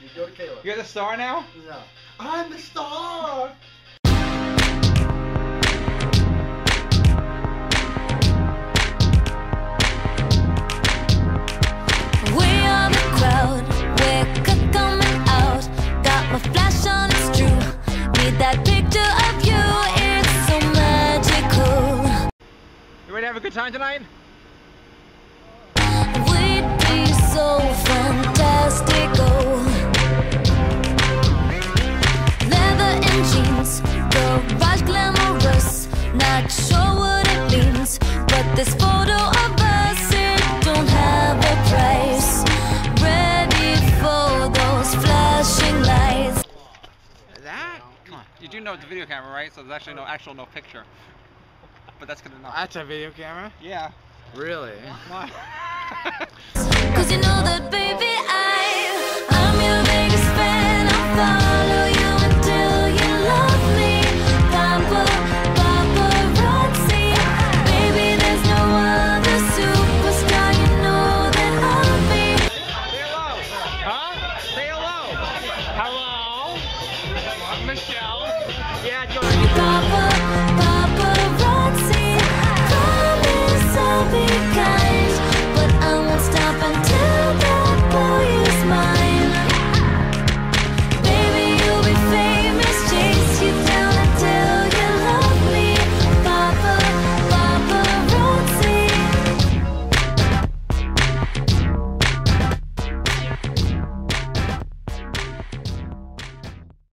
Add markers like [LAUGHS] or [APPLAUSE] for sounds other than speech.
You go to Caleb. You're the star now? No. I'm the star! We are the crowd, we're Not sure what it means, but this photo of us it don't have a price. Ready for those flashing lights. That? Come on. You do know it's a video camera, right? So there's actually no actual no picture. But that's good enough. That's a video camera? Yeah. Really? Come on. [LAUGHS] Cause you know that baby Michelle. Yeah, Jordan.